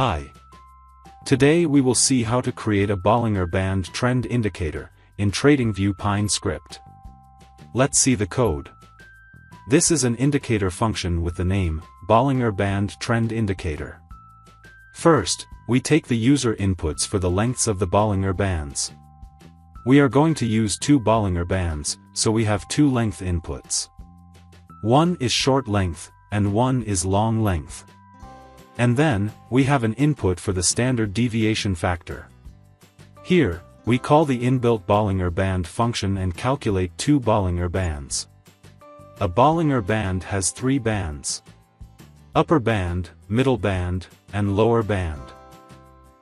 Hi. Today we will see how to create a Bollinger Band trend indicator in TradingView Pine script. Let's see the code. This is an indicator function with the name Bollinger Band Trend Indicator. First, we take the user inputs for the lengths of the Bollinger Bands. We are going to use two Bollinger Bands, so we have two length inputs. One is short length, and one is long length. And then, we have an input for the standard deviation factor. Here, we call the inbuilt Bollinger Band function and calculate two Bollinger Bands. A Bollinger Band has three bands. Upper band, middle band, and lower band.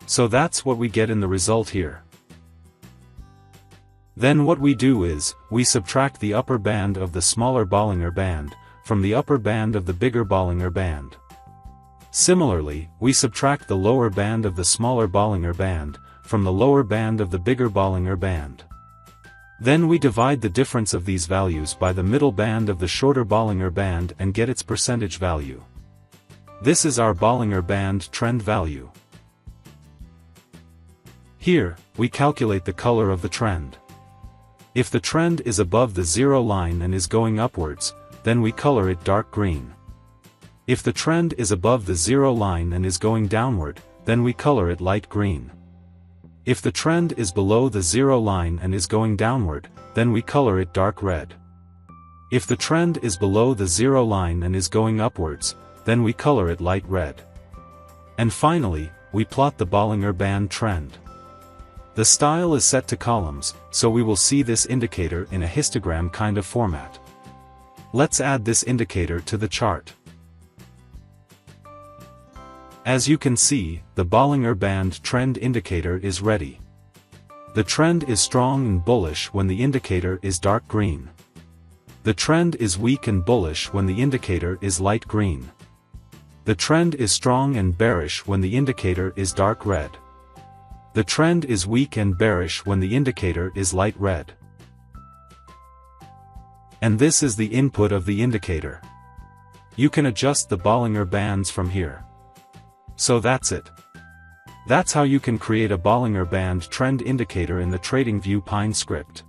So that's what we get in the result here. Then what we do is, we subtract the upper band of the smaller Bollinger Band, from the upper band of the bigger Bollinger Band. Similarly, we subtract the lower band of the smaller Bollinger Band, from the lower band of the bigger Bollinger Band. Then we divide the difference of these values by the middle band of the shorter Bollinger Band and get its percentage value. This is our Bollinger Band trend value. Here, we calculate the color of the trend. If the trend is above the zero line and is going upwards, then we color it dark green. If the trend is above the zero line and is going downward, then we color it light green. If the trend is below the zero line and is going downward, then we color it dark red. If the trend is below the zero line and is going upwards, then we color it light red. And finally, we plot the Bollinger Band trend. The style is set to columns, so we will see this indicator in a histogram kind of format. Let's add this indicator to the chart. As you can see, the Bollinger Band trend indicator is ready. The trend is strong and bullish when the indicator is dark green. The trend is weak and bullish when the indicator is light green. The trend is strong and bearish when the indicator is dark red. The trend is weak and bearish when the indicator is light red. And this is the input of the indicator. You can adjust the Bollinger bands from here. So that's it. That's how you can create a Bollinger Band trend indicator in the TradingView Pine script.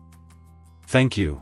Thank you.